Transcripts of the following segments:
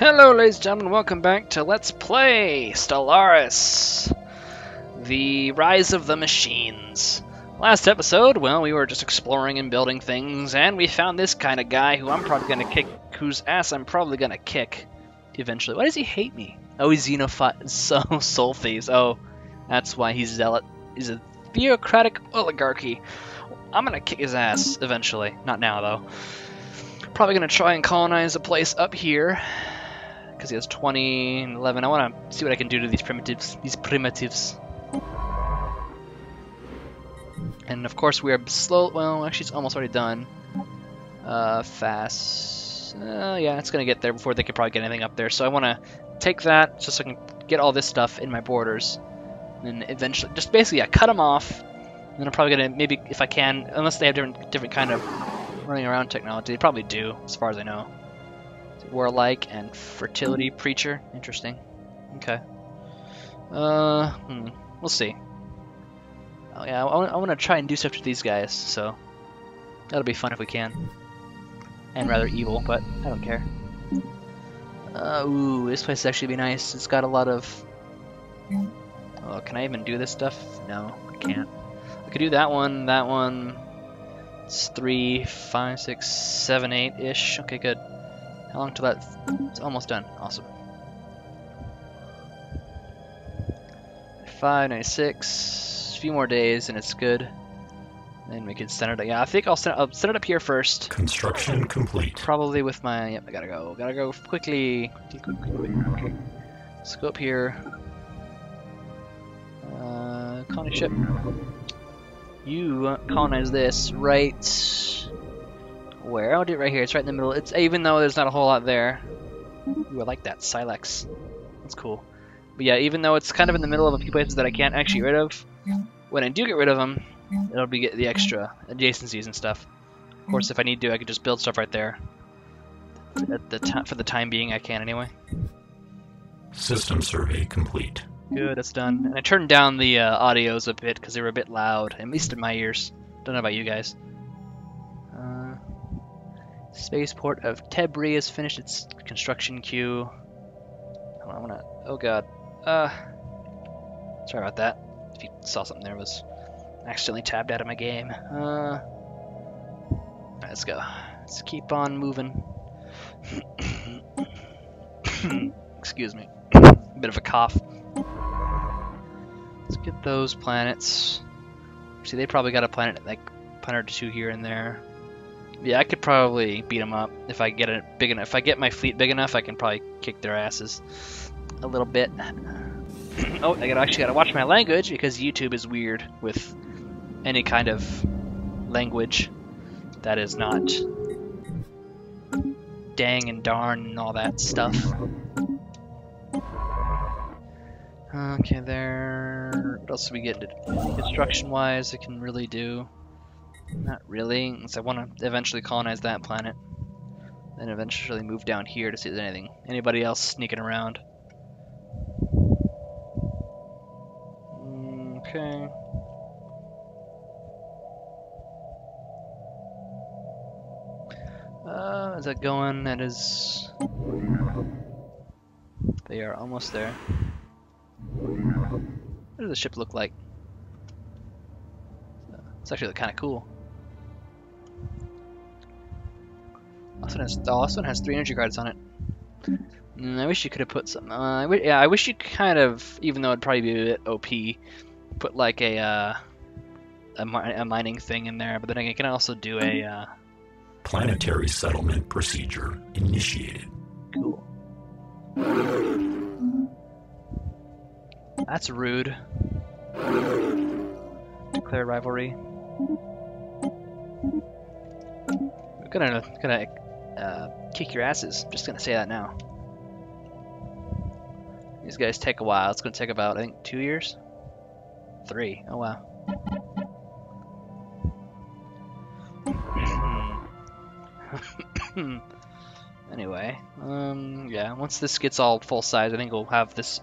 Hello, ladies and gentlemen, welcome back to Let's Play Stellaris, the Rise of the Machines. Last episode, well, we were just exploring and building things, and we found this kind of guy who I'm probably going to kick, whose ass I'm probably going to kick eventually. Why does he hate me? Oh, he's xenophi- so soul thieves. Oh, that's why he's zealot. He's a theocratic oligarchy. I'm going to kick his ass eventually. Not now, though. Probably going to try and colonize a place up here because he has 20 and 11. I want to see what I can do to these primitives. These primitives. And of course we are slow. Well, actually, it's almost already done. Uh, fast. Uh, yeah, it's gonna get there before they can probably get anything up there. So I want to take that just so I can get all this stuff in my borders, and eventually, just basically, yeah, cut them off. And then I'm probably gonna maybe, if I can, unless they have different different kind of running around technology, they probably do, as far as I know. Warlike and fertility preacher. Interesting. Okay. Uh, hmm. We'll see. Oh yeah, I, I want to try and do stuff to these guys, so that'll be fun if we can. And rather evil, but I don't care. Uh, ooh, this place actually be nice. It's got a lot of. Oh, can I even do this stuff? No, I can't. I could do that one, that one. It's three, five, six, seven, eight ish. Okay, good. How long till that? It's almost done. Awesome. Five ninety six. A few more days and it's good. Then we can send it. Yeah, I think I'll send. I'll send it up here first. Construction complete. Probably with my. Yep, I gotta go. Gotta go quickly. Okay. Let's go up here. Uh, colony ship. You colonize this right where? I'll do it right here. It's right in the middle. It's even though there's not a whole lot there. Ooh, I like that Silex. That's cool. But yeah, even though it's kind of in the middle of a few places that I can't actually get rid of, when I do get rid of them, it'll be get the extra adjacencies and stuff. Of course, if I need to, I could just build stuff right there. At the time, for the time being, I can anyway. System survey complete. Good, that's done. And I turned down the uh, audios a bit because they were a bit loud, at least in my ears. Don't know about you guys. Spaceport of Tebri has finished its construction queue. I wanna. Oh god. Uh. Sorry about that. If you saw something there, was accidentally tabbed out of my game. Uh. Let's go. Let's keep on moving. Excuse me. Bit of a cough. Let's get those planets. See, they probably got a planet like planet or two here and there. Yeah, I could probably beat them up if I get it big enough. If I get my fleet big enough, I can probably kick their asses a little bit. oh, I gotta, actually gotta watch my language because YouTube is weird with any kind of language that is not dang and darn and all that stuff. Okay, there. What else do we get? Construction-wise, I can really do. Not really, unless I want to eventually colonize that planet. Then eventually move down here to see if there's anything, anybody else sneaking around. Okay. Uh, is that going? That is. They are almost there. What does the ship look like? It's actually kind of cool. Also has, oh, this one has three energy cards on it. Mm, I wish you could have put some. Uh, I yeah, I wish you kind of, even though it'd probably be a bit OP, put like a uh, a, mi a, mining thing in there. But then again, you can also do a uh... planetary settlement procedure initiated. Cool. That's rude. Declare rivalry. We're gonna gonna uh, kick your asses. Just gonna say that now. These guys take a while. It's gonna take about I think two years, three. Oh wow. anyway, um, yeah. Once this gets all full size, I think we'll have this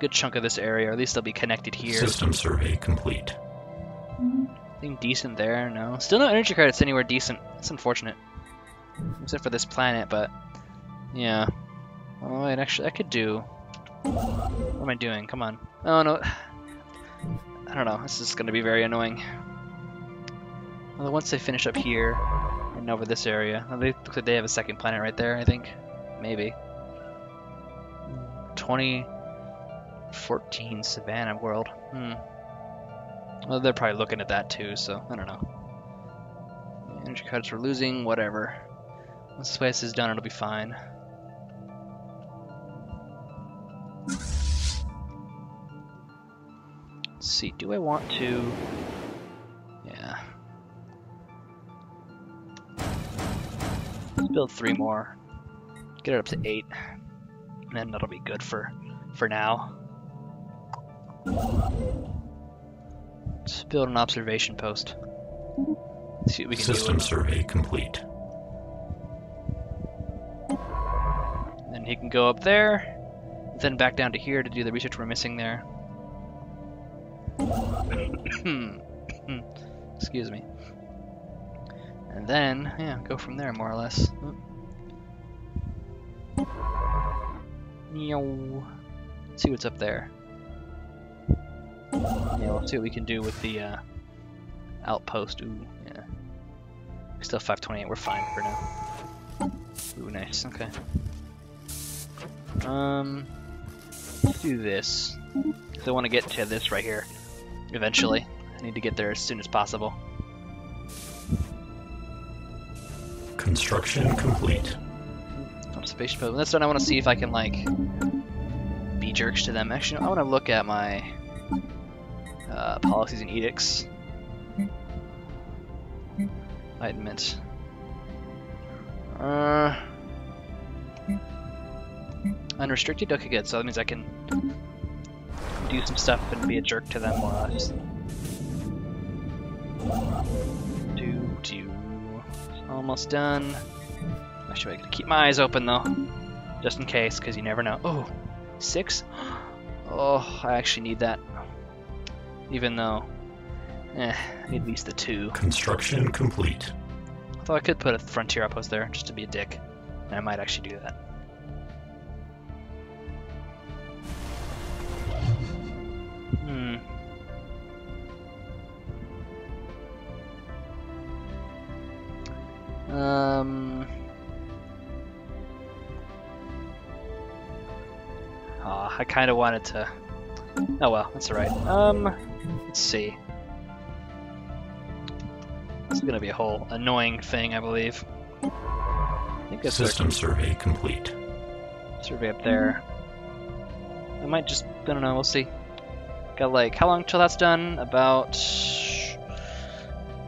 good chunk of this area, or at least they'll be connected here. System survey complete. Anything decent there? No. Still no energy credits anywhere decent. It's unfortunate. Except for this planet, but yeah. Oh, wait, actually, I could do... What am I doing? Come on. Oh, no. I don't know. This is going to be very annoying. Well, once they finish up here and over this area, oh, they look like they have a second planet right there. I think, maybe. 2014 Savannah World. Hmm. Well, they're probably looking at that too, so I don't know. Energy credits we're losing, whatever. Once this place is done, it'll be fine. Let's see, do I want to... Yeah. Let's build three more. Get it up to eight. And then that'll be good for, for now. Let's build an observation post. see what we can System survey complete. Then he can go up there, then back down to here to do the research we're missing there. Excuse me. And then, yeah, go from there more or less. Meow. See what's up there. Yeah, we'll see what we can do with the uh, outpost. Ooh, yeah. Still 528, we're fine for now. Ooh, nice, okay. Um, let's do this. I want to get to this right here eventually. I need to get there as soon as possible. Construction complete. Observation post. That's what I want to see if I can like be jerks to them. Actually, I want to look at my uh, policies and edicts. Enlightenment. Uh, unrestricted. Okay, good. So that means I can do some stuff and be a jerk to them or less. Do do. Almost done. Actually, I gotta keep my eyes open though, just in case, because you never know. Oh, six? Oh, I actually need that. Even though, eh, I need at least the two. Construction complete. Although I could put a frontier outpost there just to be a dick, and I might actually do that. Hmm. Um. Aw, I kind of wanted to. Oh well, that's alright. Um, let's see. This is gonna be a whole annoying thing, I believe. I think that's System survey complete. survey up there. I might just, I don't know, we'll see. Got like, how long till that's done? About,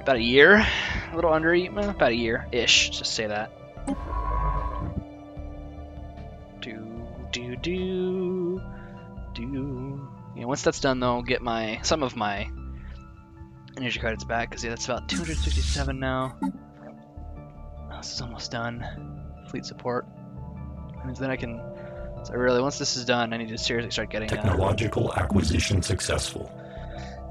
about a year? A little under, about a year-ish, just say that. Do, do, do, do. Yeah, once that's done though, I'll get my, some of my energy credits back, because yeah, that's about 267 now. This is almost done. Fleet support. And then I can. So really, once this is done, I need to seriously start getting. Uh, Technological acquisition successful.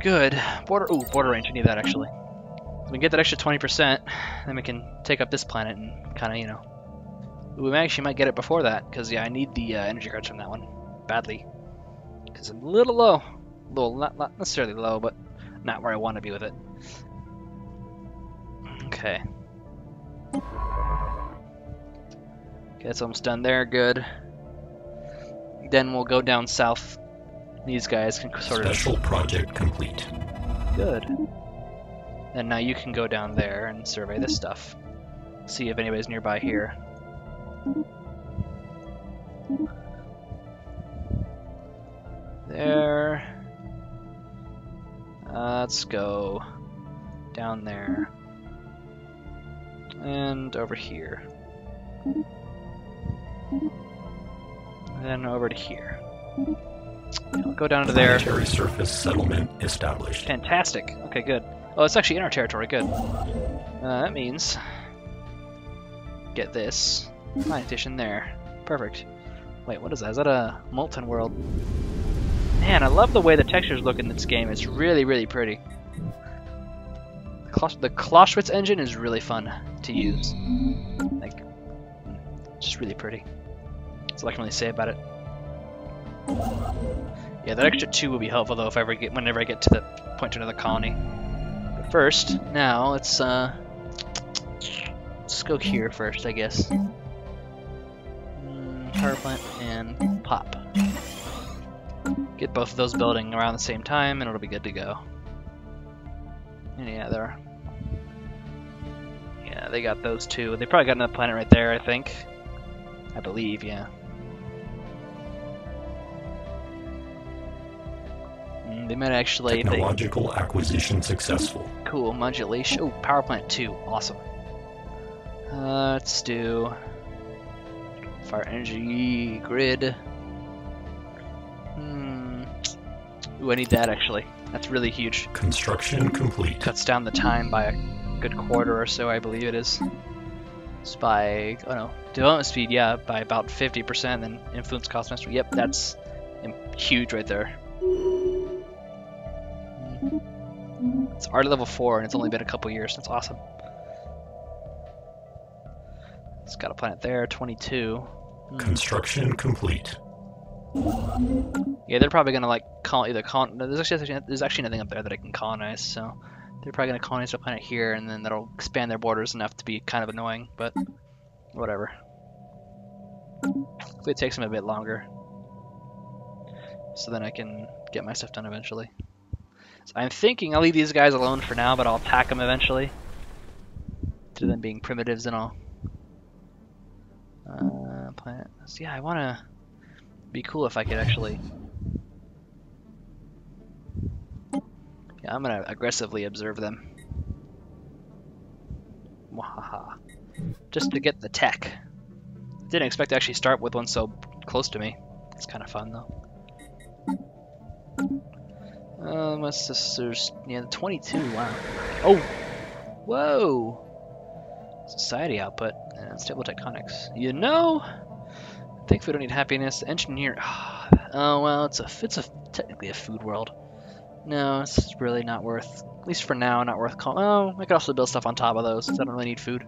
good border. Ooh, border range. I need that actually. When we get that extra 20%, then we can take up this planet and kind of, you know. We actually might get it before that, because yeah, I need the uh, energy cards from that one badly. Because I'm a little low. A little, not, not necessarily low, but not where I want to be with it. Okay. Okay, that's almost done there. Good. Then we'll go down south. These guys can sort of Special project complete. Good. And now you can go down there and survey this stuff. See if anybody's nearby here. There. Uh, let's go down there. And over here. And then over to here. I'll go down to there. Planetary surface settlement established. Fantastic. Okay, good. Oh, it's actually in our territory. Good. Uh, that means get this plantation there. Perfect. Wait, what is that? Is that a molten world? Man, I love the way the textures look in this game. It's really, really pretty. The Klos- The Clausewitz engine is really fun to use. Like, it's just really pretty. I can really say about it. Yeah, that extra two will be helpful though if I ever get whenever I get to the point to another colony. But first, now let's uh let's go here first, I guess. Mm, power plant and pop. Get both of those building around the same time and it'll be good to go. And yeah, there. Yeah, they got those two. They probably got another planet right there, I think. I believe, yeah. They might actually. They, Technological acquisition successful. cool modulation. Oh, power plant two. Awesome. Uh, let's do fire energy grid. Hmm. Ooh, I need that actually. That's really huge. Construction complete. Cuts down the time by a good quarter or so, I believe it is. It's by oh no, development speed, yeah, by about 50%. Then influence cost mastery. Yep, that's huge right there. It's already level four, and it's only been a couple years. That's awesome. It's got a planet there, 22. Hmm. Construction complete. Yeah, they're probably gonna like call either con. There's actually there's actually nothing up there that I can colonize, so they're probably gonna colonize a planet here, and then that'll expand their borders enough to be kind of annoying. But whatever. Hopefully it takes them a bit longer, so then I can get my stuff done eventually. So I'm thinking I'll leave these guys alone for now, but I'll attack them eventually. To them being primitives and all. Uh, planet. Yeah, I wanna be cool if I could actually. Yeah, I'm gonna aggressively observe them. Wahaha. Just to get the tech. Didn't expect to actually start with one so close to me. It's kind of fun though. Uh, this? There's yeah, 22. Wow. Oh, whoa. Society output and stable tectonics. You know, I Think we don't need happiness. Engineer. Oh well, it's a it's a technically a food world. No, it's really not worth. At least for now, not worth calling. Oh, I could also build stuff on top of those I don't really need food.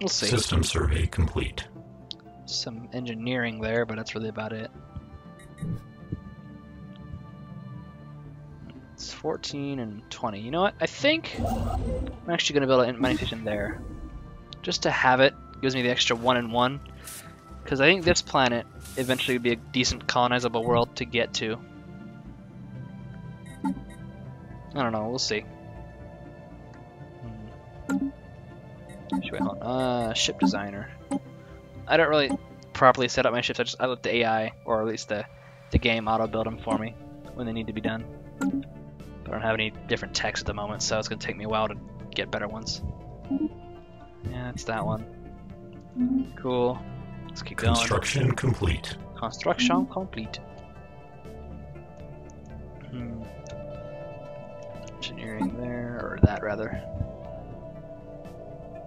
We'll see. System survey complete. Some engineering there, but that's really about it. 14 and 20. You know what? I think I'm actually going to build a mining station there. Just to have it. Gives me the extra 1 and 1. Because I think this planet eventually would be a decent colonizable world to get to. I don't know. We'll see. Hmm. Uh, ship designer. I don't really properly set up my ships. I just I let the AI or at least the the game auto build them for me when they need to be done. But I don't have any different text at the moment, so it's gonna take me a while to get better ones. Yeah, it's that one. Cool. Let's keep going. Construction complete. Construction complete. Hmm. Engineering there, or that rather.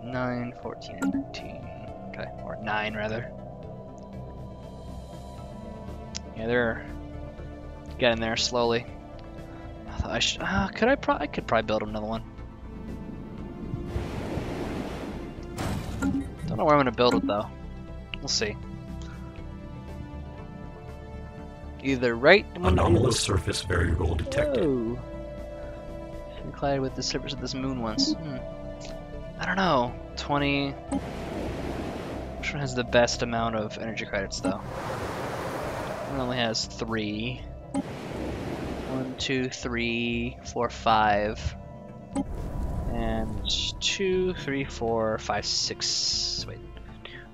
9, 14, and 19. Okay, or 9 rather. Yeah, they're getting there slowly. I should. Uh, could I? Pro I could probably build another one. Don't know where I'm gonna build it though. We'll see. Either right. Anomalous surface variable detected. Whoa. Should collide with the surface of this moon once. Hmm. I don't know. 20. Which one has the best amount of energy credits, though? It only has three. Two, three, four, five. And two, three, four, five, six. Wait.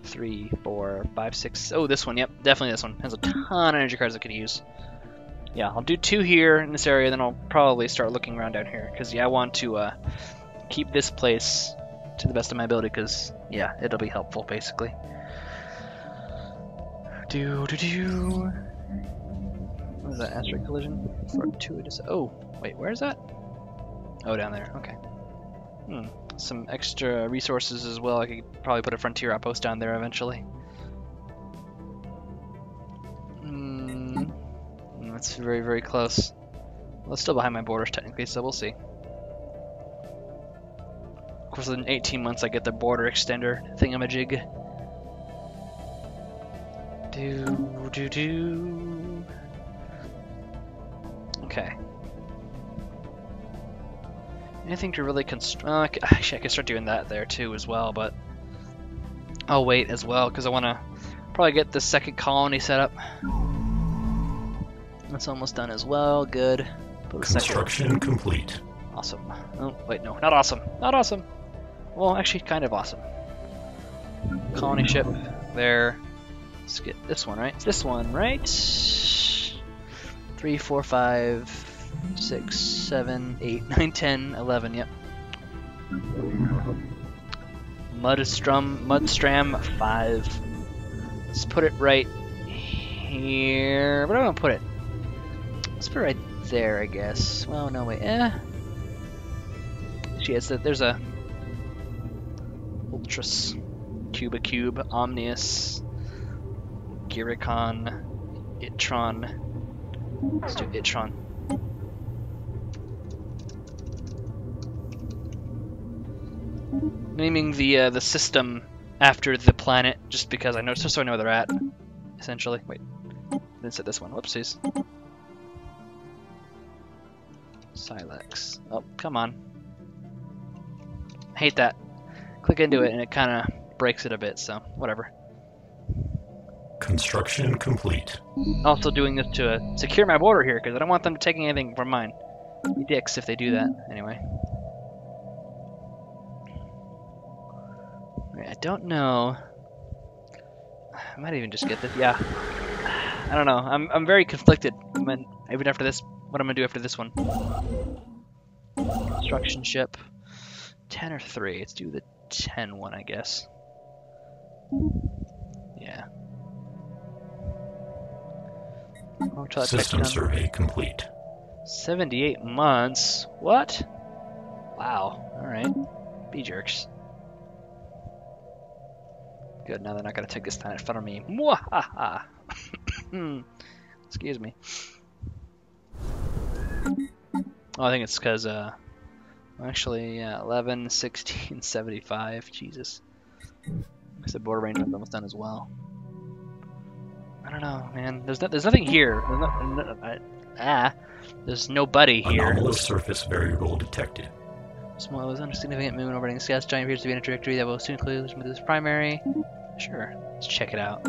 Three, four, five, six. Oh, this one. Yep, definitely this one. Has a ton of energy cards I could use. Yeah, I'll do two here in this area, then I'll probably start looking around down here. Because, yeah, I want to uh, keep this place to the best of my ability, because, yeah, it'll be helpful, basically. Do, do, do. What is that, asteroid collision? Fortuitous. Oh, wait, where is that? Oh, down there, okay. Hmm, some extra resources as well. I could probably put a frontier outpost down there eventually. Hmm, that's very, very close. Well, it's still behind my borders technically, so we'll see. Of course, in 18 months I get the border extender thingamajig. Do do do. Okay. Anything to really const- oh, I c- actually, I could start doing that there too as well, but I'll wait as well because I want to probably get the second colony set up. That's almost done as well. Good. Put a second- Construction complete. Awesome. Oh, wait, no, not awesome. Not awesome. Well, actually, kind of awesome. Colony ship there. Let's get this one, right? This one, right? Three, four, five, six, seven, eight, nine, ten, eleven. Yep. Mudstrum, Mudstram five. Let's put it right here. Where do I want to put it? Let's put it right there, I guess. Well, no, way. Eh. She has that. There's a Ultras, Cuba Cube, Omnius, Giricon, Itron. Let's do Itron. Naming the uh, the system after the planet, just because I know, just so I know where they're at. Essentially, wait. Then set this one. Whoopsies. Silex. Oh, come on. Hate that. Click into it and it kind of breaks it a bit, so whatever. Construction complete. Also doing this to uh, secure my border here because I don't want them taking anything from mine. Dicks if they do that. Anyway. I don't know. I might even just get this. Yeah. I don't know. I'm I'm very conflicted. I mean, even after this, what I'm gonna do after this one. Construction ship. Ten or three. Let's do the 10 one, I guess. System survey complete. 78 months? What? Wow. Alright. Be jerks. Good, now they're not gonna take this planet in front of me. Mwahaha! Excuse me. Oh, I think it's because, uh, actually, yeah, 11, 16, 75. Jesus. I said border range is almost done as well. I don't know, man. There's no, there's nothing here. There's no, no, I, ah, there's nobody here. Anomalous surface variable detected. Small under significant movement orbiting this gas giant appears to be in a trajectory that will soon clearly with this primary. Sure, let's check it out.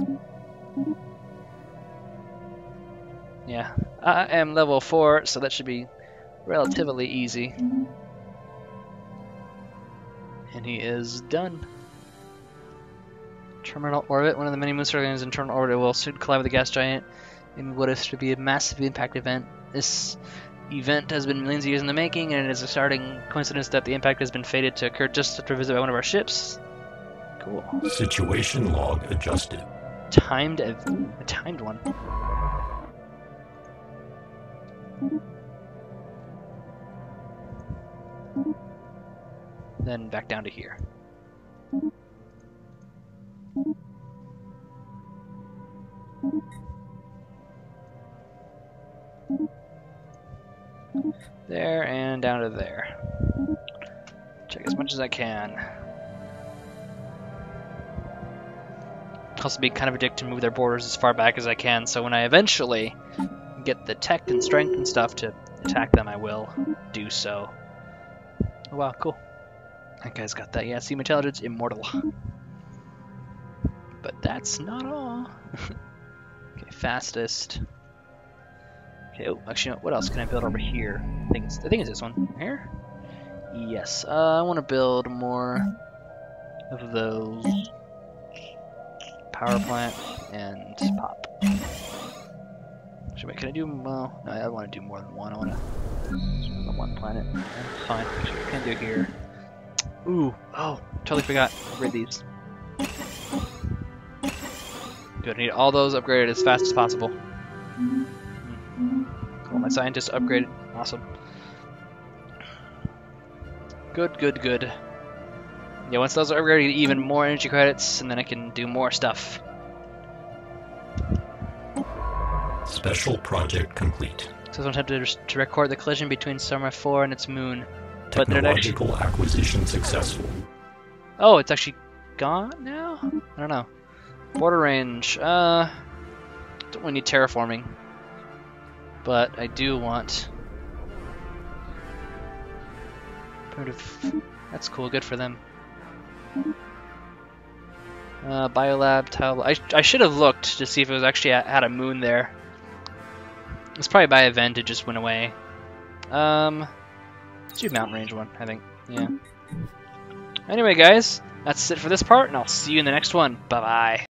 Yeah, I am level 4, so that should be relatively easy. And he is done. Terminal orbit, one of the many moon circles in terminal orbit will soon collide with the gas giant in what is to be a massive impact event. This event has been millions of years in the making, and it is a starting coincidence that the impact has been fated to occur just after a visit by one of our ships. Cool. Situation log adjusted. Timed a, a timed one. Then back down to here. There and down to there. Check as much as I can. Also be kind of a dick to move their borders as far back as I can, so when I eventually get the tech and strength and stuff to attack them, I will do so. Oh wow, cool. That guy's got that. Yeah, Steam Intelligence, Immortal. That's not all. okay, fastest. Okay, oh, actually, what else can I build over here? I think it's, I think it's this one. Here? Yes, uh, I want to build more of those. Power plant and pop. Should I, can I do, well, no, I want to do more than one. I want to one planet. Fine, sure, can do here. Ooh, oh, totally forgot. Upgrade these. Good, I need all those upgraded as fast as possible. All my scientist upgraded. Awesome. Good, good, good. Yeah, once those are upgraded, even more energy credits, and then I can do more stuff. Special project complete. So someone had to, to record the collision between Summer 4 and its moon. But actually- Technological acquisition successful. Oh, it's actually gone now? I don't know. Border range. Uh, Don't really need terraforming. But I do want... Primitive... That's cool, good for them. Uh, Biolab, tile... I, I should have looked to see if it was actually had a moon there. It's probably by event, it just went away. Um, let's do mountain range one, I think. Yeah. Anyway, guys, that's it for this part, and I'll see you in the next one. Bye-bye.